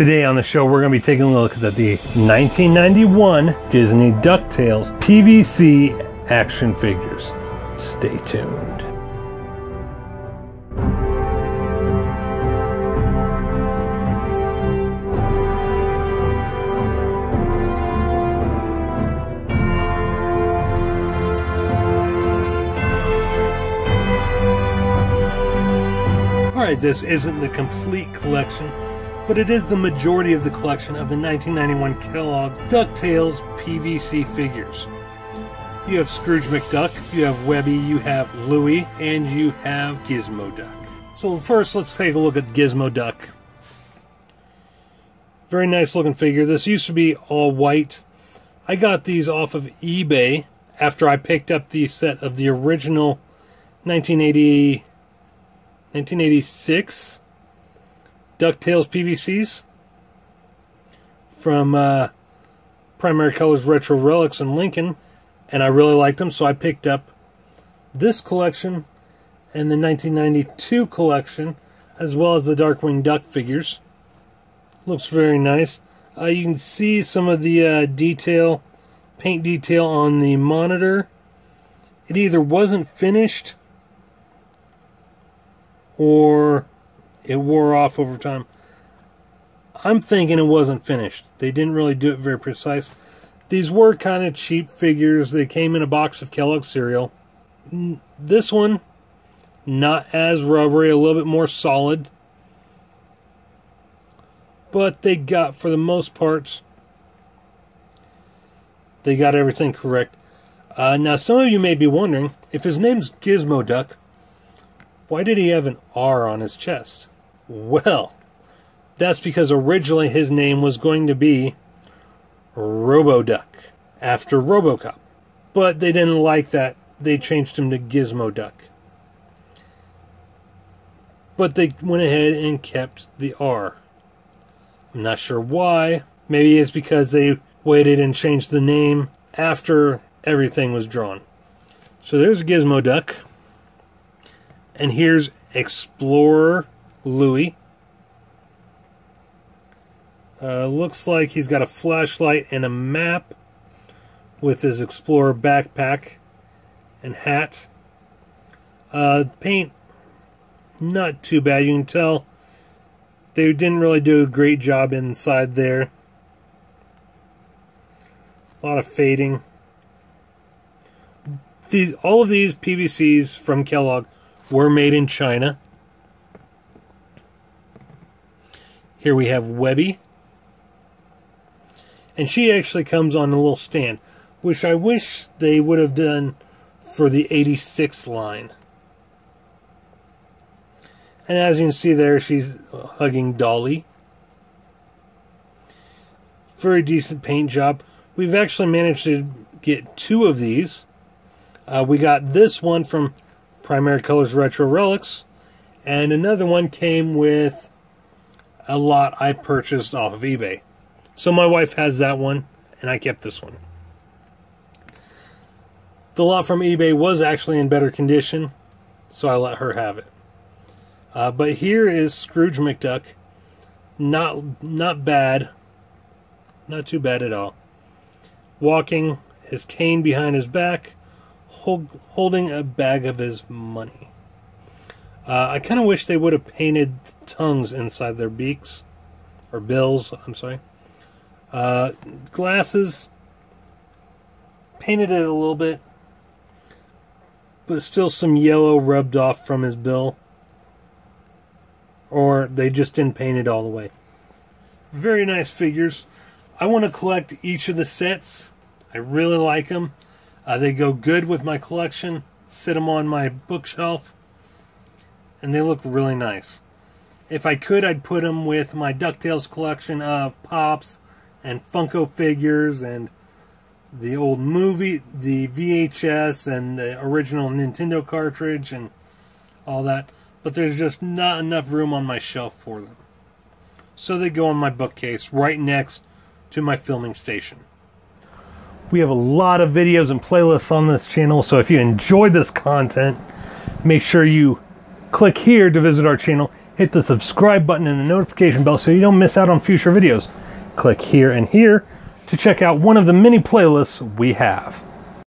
Today on the show, we're going to be taking a look at the 1991 Disney DuckTales PVC action figures. Stay tuned. Alright, this isn't the complete collection, but it is the majority of the collection of the 1991 Kellogg DuckTales PVC figures. You have Scrooge McDuck, you have Webby, you have Louie, and you have Gizmo Duck. So first, let's take a look at Gizmo Duck. Very nice looking figure. This used to be all white. I got these off of eBay after I picked up the set of the original 1980, 1986 DuckTales PVCs from uh, Primary Colors Retro Relics in Lincoln, and I really liked them, so I picked up this collection and the 1992 collection, as well as the Darkwing Duck figures. Looks very nice. Uh, you can see some of the uh, detail, paint detail on the monitor. It either wasn't finished or it wore off over time. I'm thinking it wasn't finished. They didn't really do it very precise. These were kind of cheap figures. They came in a box of Kellogg cereal. This one, not as rubbery, a little bit more solid. But they got, for the most part, they got everything correct. Uh, now, some of you may be wondering if his name's Gizmo Duck, why did he have an R on his chest? Well, that's because originally his name was going to be Roboduck after Robocop. But they didn't like that. They changed him to Gizmo Duck. But they went ahead and kept the R. I'm not sure why. Maybe it's because they waited and changed the name after everything was drawn. So there's Gizmo Duck. And here's Explorer Louie. Uh, looks like he's got a flashlight and a map with his Explorer backpack and hat. Uh, paint, not too bad. You can tell they didn't really do a great job inside there. A lot of fading. These all of these PVCs from Kellogg were made in China. Here we have Webby. And she actually comes on a little stand, which I wish they would have done for the 86 line. And as you can see there, she's hugging Dolly. Very decent paint job. We've actually managed to get two of these. Uh, we got this one from Primary Colors Retro Relics, and another one came with a lot I purchased off of eBay. So my wife has that one, and I kept this one. The lot from eBay was actually in better condition, so I let her have it. Uh, but here is Scrooge McDuck. Not not bad. Not too bad at all. Walking, his cane behind his back, hold, holding a bag of his money. Uh, I kind of wish they would have painted tongues inside their beaks. Or bills, I'm sorry. Uh, glasses, painted it a little bit. But still some yellow rubbed off from his bill. Or they just didn't paint it all the way. Very nice figures. I want to collect each of the sets. I really like them. Uh, they go good with my collection. Sit them on my bookshelf and they look really nice. If I could, I'd put them with my DuckTales collection of Pops and Funko figures and the old movie, the VHS and the original Nintendo cartridge and all that. But there's just not enough room on my shelf for them. So they go on my bookcase right next to my filming station. We have a lot of videos and playlists on this channel, so if you enjoyed this content, make sure you click here to visit our channel. hit the subscribe button and the notification bell so you don't miss out on future videos. Click here and here to check out one of the many playlists we have.